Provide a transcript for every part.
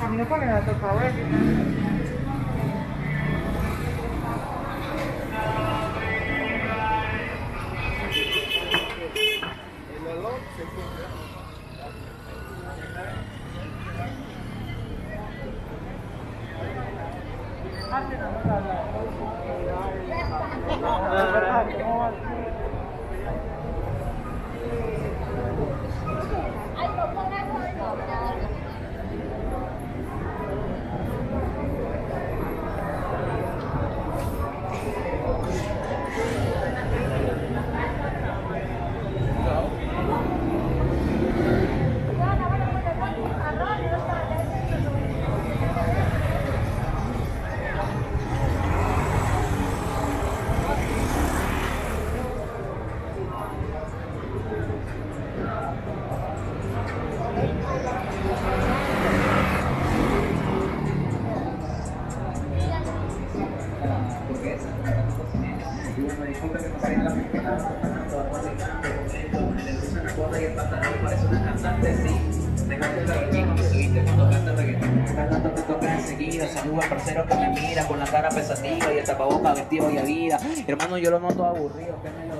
Camino con el otro power. Gracias. Saludos al parcero que me mira con la cara pensativa y el tapaboca vestido y a vida. Hermano, yo lo noto aburrido, me lo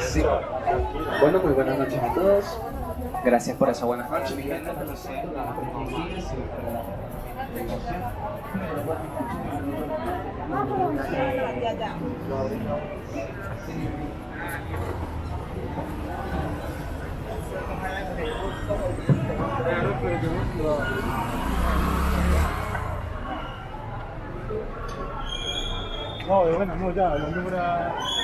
Sí. Bueno, muy buenas noches a todos. Gracias por esa mi gente. 어, 여기 남자, 연주부라.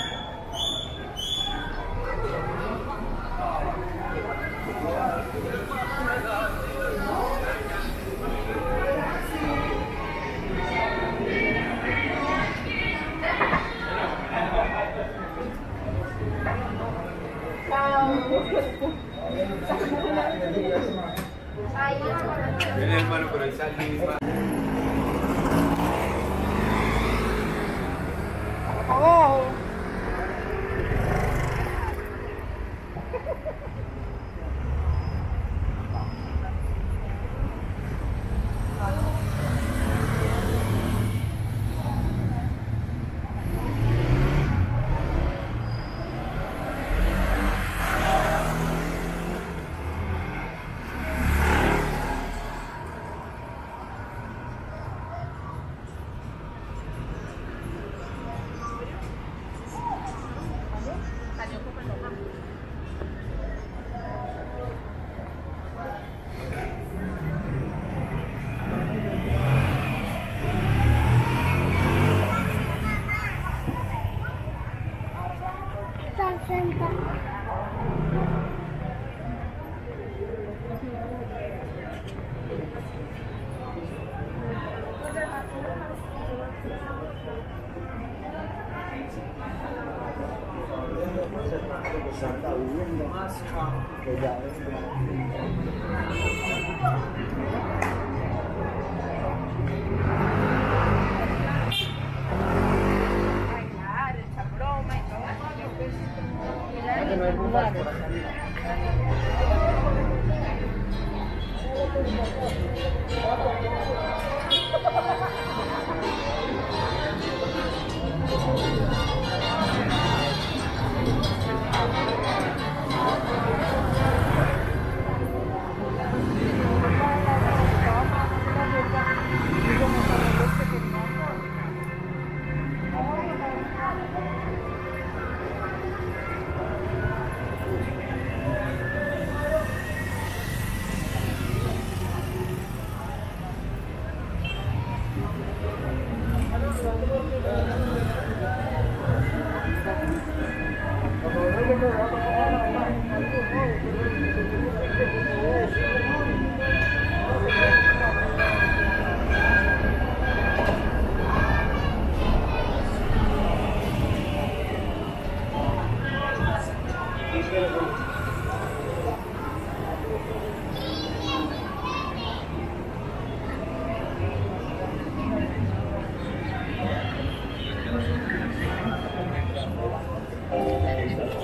Legal,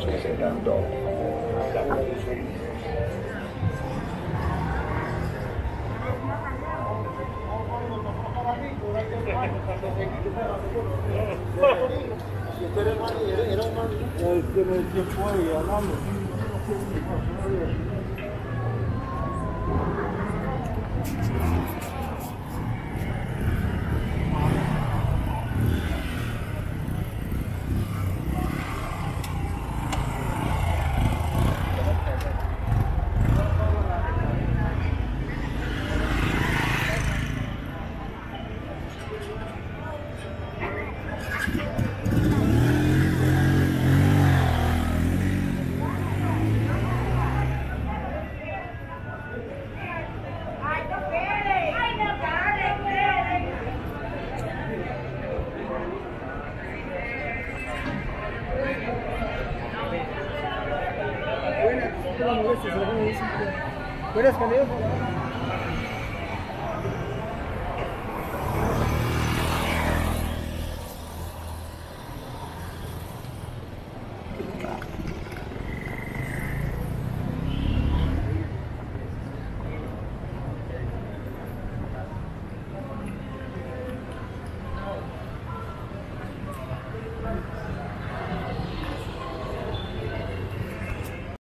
estoy cenando la conferenza. 没有。